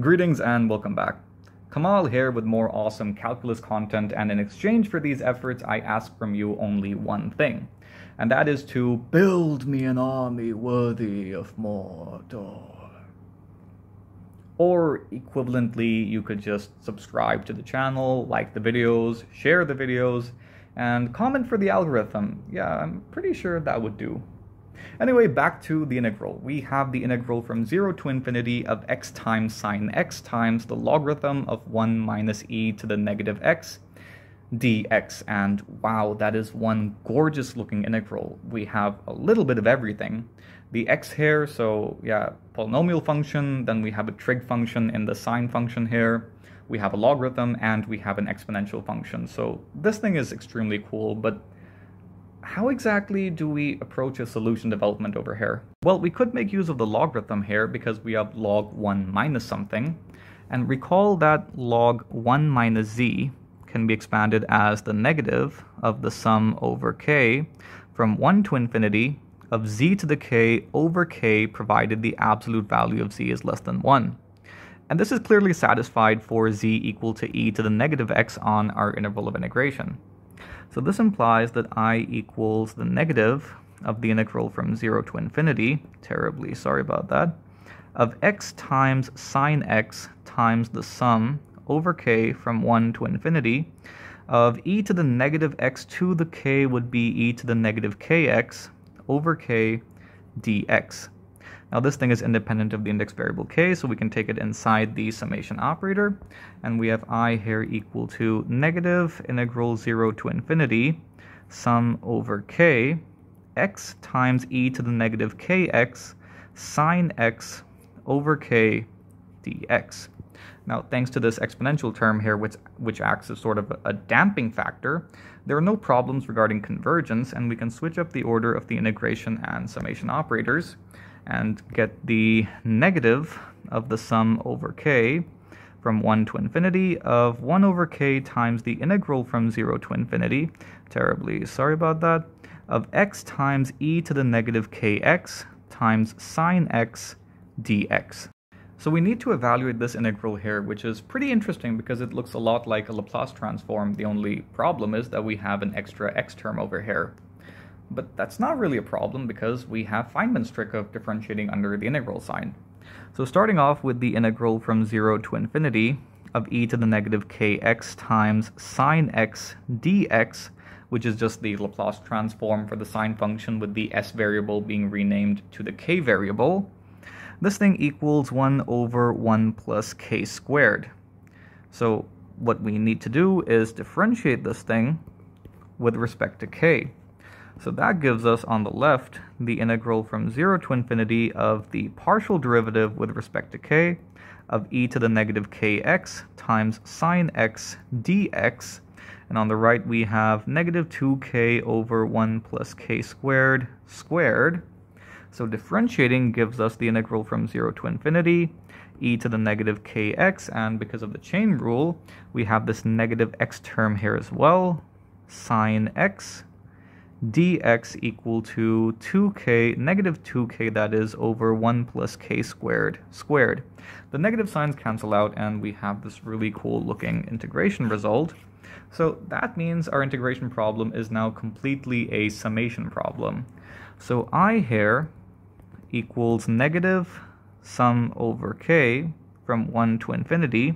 Greetings and welcome back. Kamaal here with more awesome calculus content and in exchange for these efforts I ask from you only one thing. And that is to build me an army worthy of Mordor. Or equivalently, you could just subscribe to the channel, like the videos, share the videos, and comment for the algorithm. Yeah, I'm pretty sure that would do. Anyway, back to the integral. We have the integral from 0 to infinity of x times sine x times the logarithm of 1 minus e to the negative x dx. And wow, that is one gorgeous looking integral. We have a little bit of everything. The x here, so yeah, polynomial function, then we have a trig function in the sine function here. We have a logarithm and we have an exponential function. So this thing is extremely cool, but how exactly do we approach a solution development over here? Well, we could make use of the logarithm here because we have log 1 minus something. And recall that log 1 minus z can be expanded as the negative of the sum over k from 1 to infinity of z to the k over k provided the absolute value of z is less than 1. And this is clearly satisfied for z equal to e to the negative x on our interval of integration. So this implies that i equals the negative of the integral from 0 to infinity, terribly sorry about that, of x times sine x times the sum over k from 1 to infinity of e to the negative x to the k would be e to the negative kx over k dx. Now this thing is independent of the index variable k, so we can take it inside the summation operator. And we have i here equal to negative integral 0 to infinity sum over k x times e to the negative kx sine x over k dx. Now, thanks to this exponential term here, which, which acts as sort of a damping factor, there are no problems regarding convergence, and we can switch up the order of the integration and summation operators and get the negative of the sum over k from 1 to infinity of 1 over k times the integral from 0 to infinity, terribly sorry about that, of x times e to the negative kx times sine x dx. So we need to evaluate this integral here, which is pretty interesting because it looks a lot like a Laplace transform. The only problem is that we have an extra x term over here. But that's not really a problem because we have Feynman's trick of differentiating under the integral sign. So starting off with the integral from 0 to infinity of e to the negative kx times sine x dx, which is just the Laplace transform for the sine function with the s variable being renamed to the k variable, this thing equals 1 over 1 plus k squared. So what we need to do is differentiate this thing with respect to k. So that gives us on the left the integral from 0 to infinity of the partial derivative with respect to k of e to the negative kx times sine x dx. And on the right we have negative 2k over 1 plus k squared squared. So differentiating gives us the integral from 0 to infinity e to the negative kx and because of the chain rule we have this negative x term here as well sine x dx equal to 2k, negative 2k that is, over 1 plus k squared squared. The negative signs cancel out and we have this really cool looking integration result. So that means our integration problem is now completely a summation problem. So i here equals negative sum over k from 1 to infinity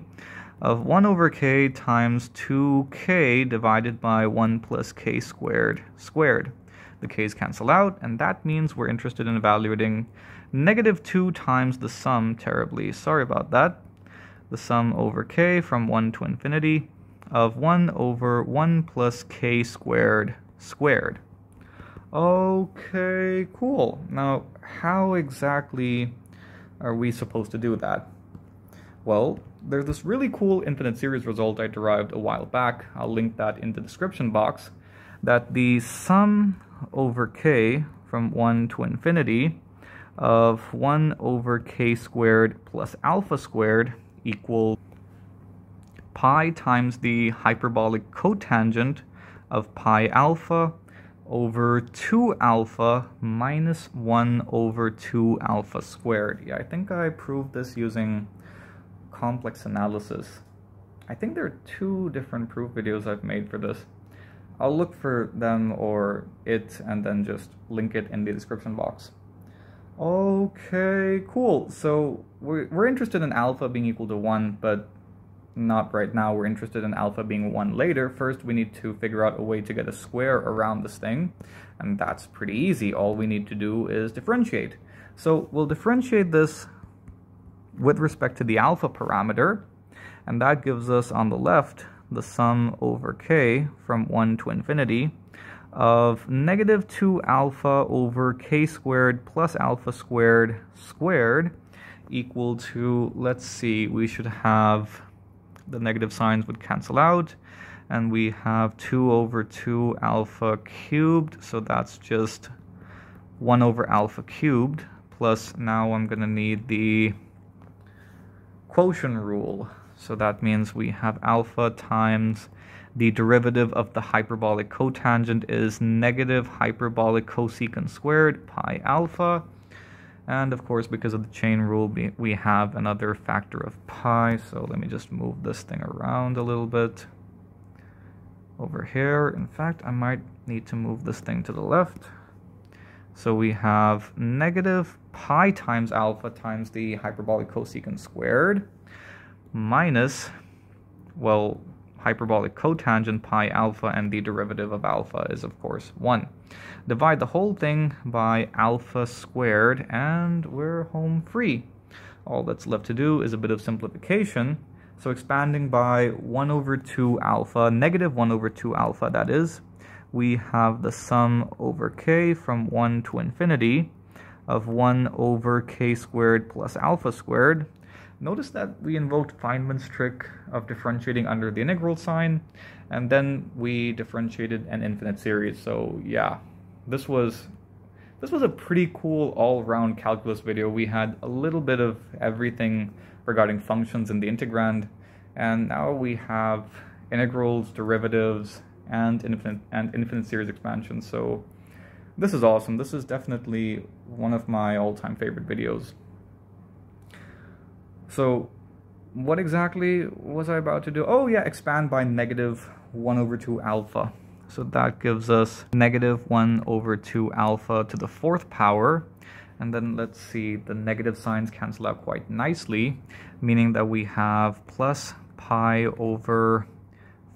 of 1 over k times 2k divided by 1 plus k squared squared. The k's cancel out, and that means we're interested in evaluating negative 2 times the sum, terribly sorry about that, the sum over k from 1 to infinity of 1 over 1 plus k squared squared. Okay, cool. Now, how exactly are we supposed to do that? Well, there's this really cool infinite series result I derived a while back. I'll link that in the description box. That the sum over k from 1 to infinity of 1 over k squared plus alpha squared equals pi times the hyperbolic cotangent of pi alpha over 2 alpha minus 1 over 2 alpha squared. Yeah, I think I proved this using complex analysis. I think there are two different proof videos I've made for this. I'll look for them or it and then just link it in the description box. Okay, cool. So we're, we're interested in alpha being equal to 1, but not right now. We're interested in alpha being 1 later. First, we need to figure out a way to get a square around this thing, and that's pretty easy. All we need to do is differentiate. So we'll differentiate this with respect to the alpha parameter, and that gives us on the left the sum over k from 1 to infinity of negative 2 alpha over k squared plus alpha squared squared equal to, let's see, we should have the negative signs would cancel out and we have 2 over 2 alpha cubed so that's just 1 over alpha cubed plus now I'm going to need the quotient rule so that means we have alpha times the derivative of the hyperbolic cotangent is negative hyperbolic cosecant squared pi alpha and of course, because of the chain rule, we have another factor of pi. So let me just move this thing around a little bit over here. In fact, I might need to move this thing to the left. So we have negative pi times alpha times the hyperbolic cosecant squared minus, well, hyperbolic cotangent pi alpha and the derivative of alpha is of course 1. Divide the whole thing by alpha squared and we're home free. All that's left to do is a bit of simplification. So expanding by 1 over 2 alpha, negative 1 over 2 alpha that is, we have the sum over k from 1 to infinity of 1 over k squared plus alpha squared Notice that we invoked Feynman's trick of differentiating under the integral sign, and then we differentiated an infinite series. So yeah, this was this was a pretty cool all-round calculus video. We had a little bit of everything regarding functions in the integrand, and now we have integrals, derivatives, and infinite and infinite series expansion. So this is awesome. This is definitely one of my all-time favorite videos. So what exactly was I about to do? Oh yeah, expand by negative 1 over 2 alpha. So that gives us negative 1 over 2 alpha to the fourth power. And then let's see, the negative signs cancel out quite nicely, meaning that we have plus pi over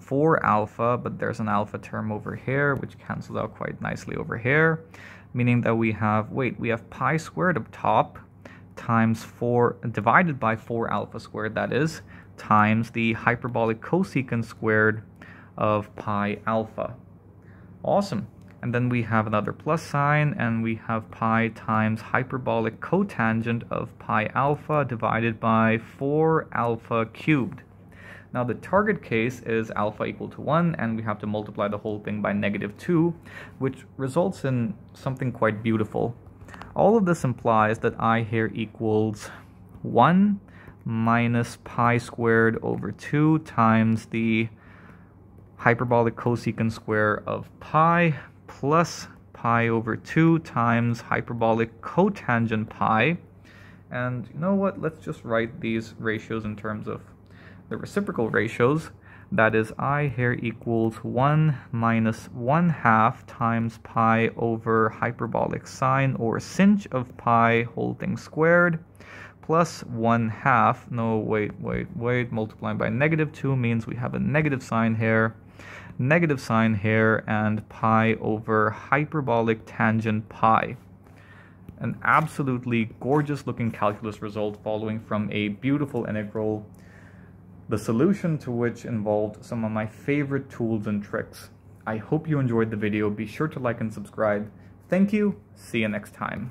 4 alpha, but there's an alpha term over here, which cancels out quite nicely over here, meaning that we have, wait, we have pi squared up top, times 4 divided by 4 alpha squared, that is, times the hyperbolic cosecant squared of pi alpha. Awesome. And then we have another plus sign, and we have pi times hyperbolic cotangent of pi alpha divided by 4 alpha cubed. Now the target case is alpha equal to 1, and we have to multiply the whole thing by negative 2, which results in something quite beautiful. All of this implies that i here equals 1 minus pi squared over 2 times the hyperbolic cosecant square of pi plus pi over 2 times hyperbolic cotangent pi. And you know what? Let's just write these ratios in terms of the reciprocal ratios. That is i here equals 1 minus 1 half times pi over hyperbolic sine or sinh of pi whole thing squared plus 1 half. No, wait, wait, wait. Multiplying by negative 2 means we have a negative sign here, negative sign here, and pi over hyperbolic tangent pi. An absolutely gorgeous looking calculus result following from a beautiful integral the solution to which involved some of my favorite tools and tricks. I hope you enjoyed the video. Be sure to like and subscribe. Thank you. See you next time.